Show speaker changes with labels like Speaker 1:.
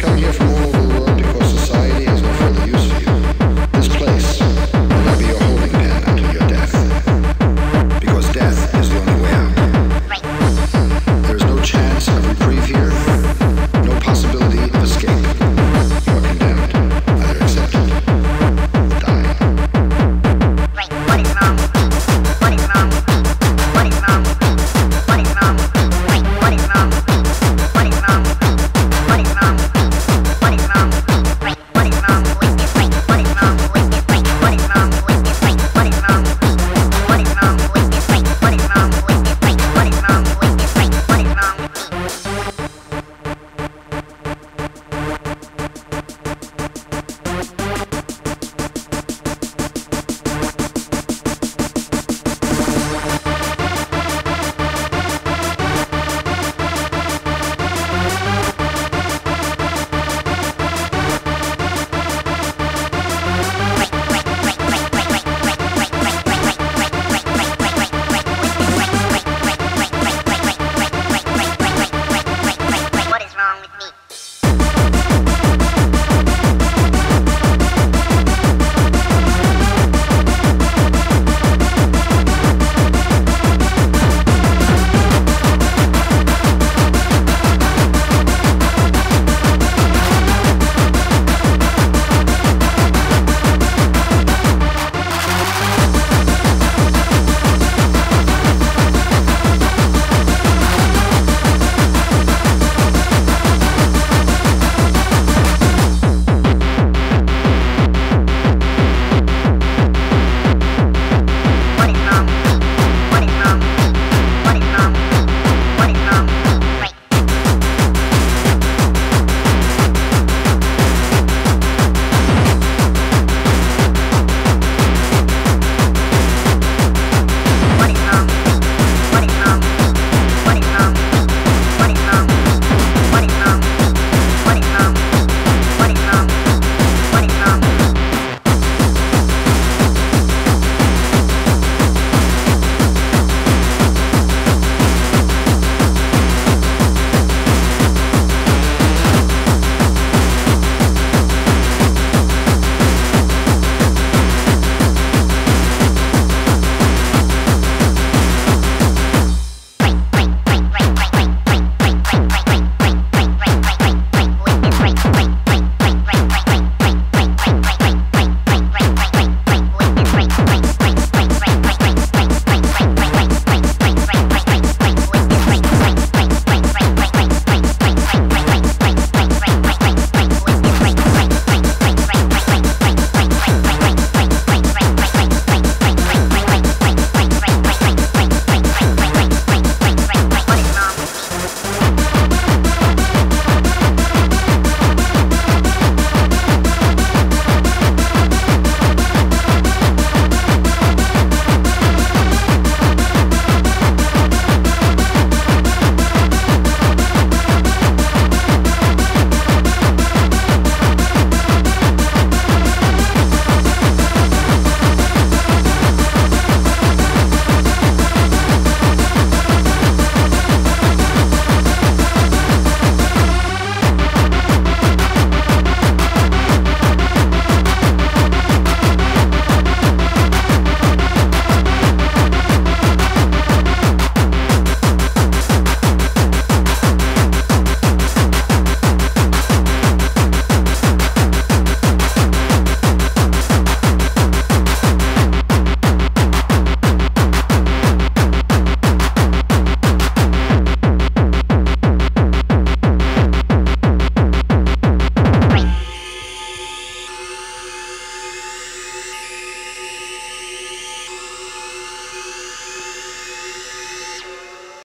Speaker 1: come here from all over